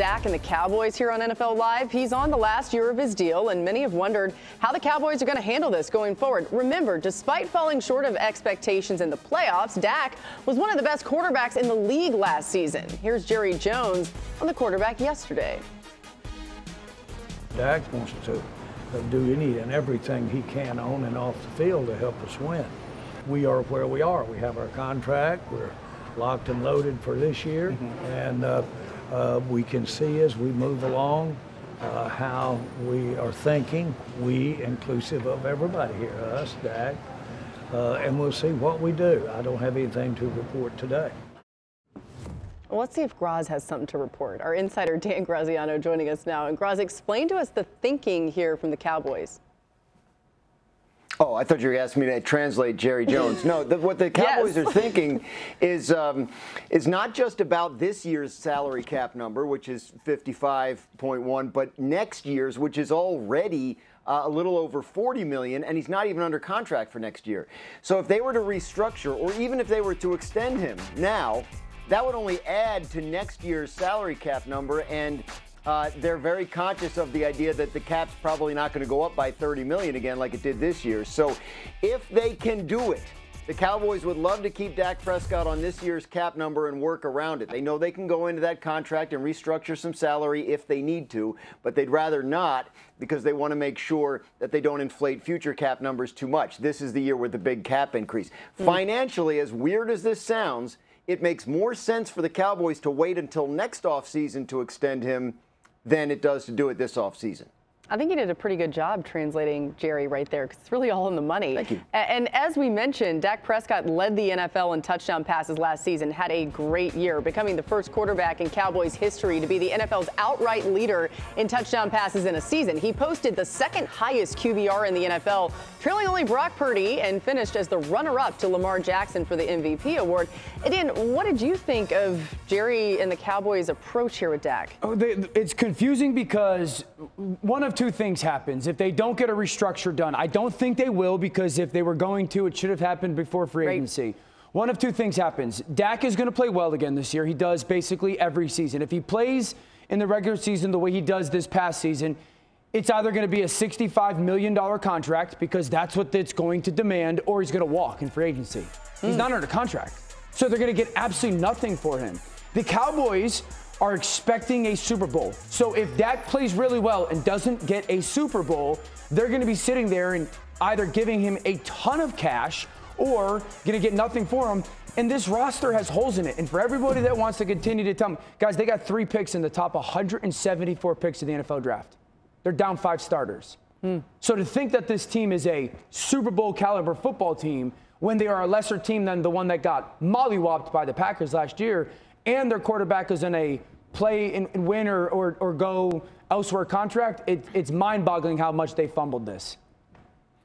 Dak and the Cowboys here on NFL Live. He's on the last year of his deal, and many have wondered how the Cowboys are going to handle this going forward. Remember, despite falling short of expectations in the playoffs, Dak was one of the best quarterbacks in the league last season. Here's Jerry Jones on the quarterback yesterday. Dak wants to do any and everything he can on and off the field to help us win. We are where we are. We have our contract. We're locked and loaded for this year, mm-hmm. and uh, uh, we can see as we move along uh, how we are thinking. We, inclusive of everybody here, us, Dak, uh, and we'll see what we do. I don't have anything to report today. Well, let's see if Graz has something to report. Our insider Dan Graziano joining us now. And Graz, explain to us the thinking here from the Cowboys. Oh, I thought you were asking me to translate Jerry Jones. No, the, what the Cowboys yes. are thinking is um, is not just about this year's salary cap number, which is 55.1, but next year's, which is already uh, a little over 40 million, and he's not even under contract for next year. So if they were to restructure, or even if they were to extend him now, that would only add to next year's salary cap number, and uh, they're very conscious of the idea that the cap's probably not going to go up by 30 million again like it did this year. So if they can do it, the Cowboys would love to keep Dak Prescott on this year's cap number and work around it. They know they can go into that contract and restructure some salary if they need to, but they'd rather not because they want to make sure that they don't inflate future cap numbers too much. This is the year with the big cap increase. Mm. Financially, as weird as this sounds, it makes more sense for the Cowboys to wait until next offseason to extend him than it does to do it this offseason. I think you did a pretty good job translating Jerry right there because it's really all in the money. Thank you. And as we mentioned, Dak Prescott led the NFL in touchdown passes last season, had a great year, becoming the first quarterback in Cowboys history to be the NFL's outright leader in touchdown passes in a season. He posted the second highest QBR in the NFL, trailing only Brock Purdy, and finished as the runner-up to Lamar Jackson for the MVP award. Again, what did you think of Jerry and the Cowboys' approach here with Dak? Oh, they, it's confusing because one of two things happens. If they don't get a restructure done, I don't think they will because if they were going to, it should have happened before free right. agency. One of two things happens. Dak is going to play well again this year. He does basically every season. If he plays in the regular season the way he does this past season, it's either going to be a $65 million contract because that's what it's going to demand, or he's going to walk in free agency. Mm. He's hmm. not under contract. So they're going to get absolutely nothing for him. The Cowboys are expecting a Super Bowl. So if Dak plays really well and doesn't get a Super Bowl, they're going to be sitting there and either giving him a ton of cash or going to get nothing for him. And this roster has holes in it. And for everybody that wants to continue to tell me, guys, they got three picks in the top 174 picks of the NFL draft. They're down five starters. Mm. So to think that this team is a Super Bowl caliber football team when they are a lesser team than the one that got mollywopped by the Packers last year, and their quarterback is in a play and win or, or, or go elsewhere contract, it, it's mind boggling how much they fumbled this.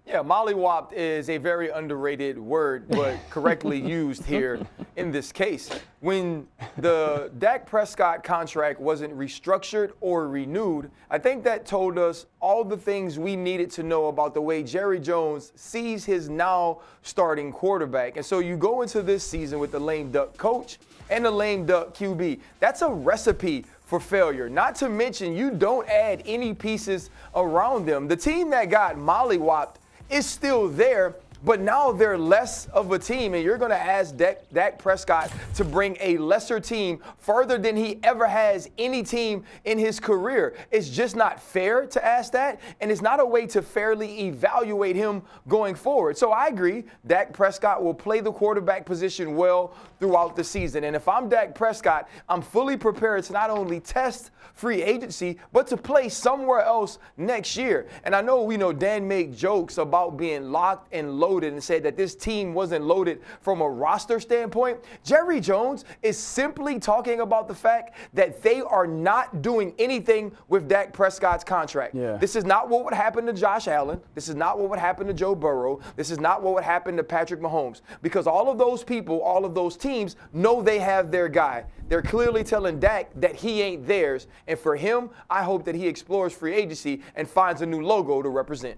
Yeah, mollywop is a very underrated word, but correctly used here in this case. When the Dak Prescott contract wasn't restructured or renewed, I think that told us all the things we needed to know about the way Jerry Jones sees his now starting quarterback. And so you go into this season with the lame duck coach and the lame duck QB. That's a recipe for failure. Not to mention, you don't add any pieces around them. The team that got mollywopped is still there, but now they're less of a team, and you're going to ask Dak, Dak, Prescott to bring a lesser team further than he ever has any team in his career. It's just not fair to ask that, and it's not a way to fairly evaluate him going forward. So I agree, Dak Prescott will play the quarterback position well throughout the season. And if I'm Dak Prescott, I'm fully prepared to not only test free agency, but to play somewhere else next year. And I know we know Dan made jokes about being locked and loaded loaded and said that this team wasn't loaded from a roster standpoint, Jerry Jones is simply talking about the fact that they are not doing anything with Dak Prescott's contract. Yeah. This is not what would happen to Josh Allen. This is not what would happen to Joe Burrow. This is not what would happen to Patrick Mahomes. Because all of those people, all of those teams know they have their guy. They're clearly telling Dak that he ain't theirs. And for him, I hope that he explores free agency and finds a new logo to represent.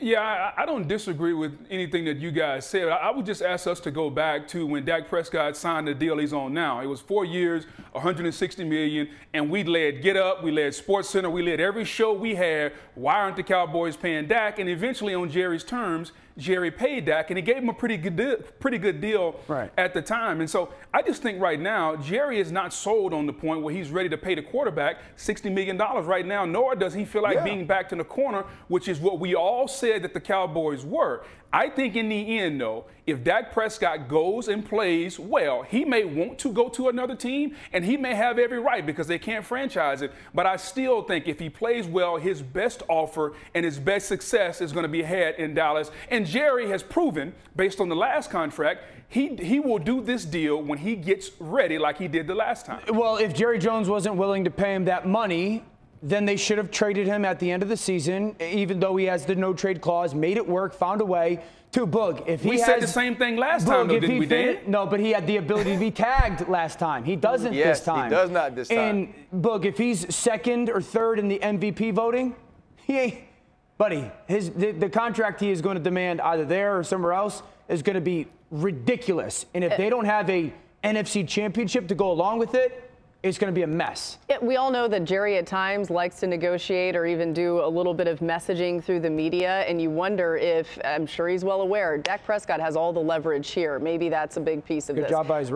Yeah, I, I don't disagree with anything that you guys said. I, I would just ask us to go back to when Dak Prescott signed the deal he's on now. It was four years, 160 million, and we led Get Up, we led Sports Center, we led every show we had. Why aren't the Cowboys paying Dak? And eventually, on Jerry's terms, Jerry paid Dak, and he gave him a pretty good, deal, pretty good deal Right. at the time. And so I just think right now, Jerry is not sold on the point where he's ready to pay the quarterback $60 million right now, nor does he feel like Yeah. being backed in the corner, which is what we all said that the Cowboys were. I think in the end, though, if Dak Prescott goes and plays well, he may want to go to another team, and he may have every right because they can't franchise it. But I still think if he plays well, his best offer and his best success is going to be had in Dallas. And Jerry has proven, based on the last contract, he, he will do this deal when he gets ready, like he did the last time. Well, if Jerry Jones wasn't willing to pay him that money, then they should have traded him at the end of the season, even though he has the no trade clause, made it work, found a way to Boog. If he We has, said the same thing last time, though, didn't we, fin- Dan? No, but he had the ability to be tagged last time. He doesn't Yes, this time. he does not this time. And Boog, if he's second or third in the MVP voting, he ain't, buddy. His the, the contract he is going to demand either there or somewhere else is going to be ridiculous. And if uh, they don't have a NFC Championship to go along with it, it's going to be a mess. Yeah, we all know that Jerry at times likes to negotiate or even do a little bit of messaging through the media, and you wonder if, I'm sure he's well aware, Dak Prescott has all the leverage here. Maybe that's a big piece of Good this. job by his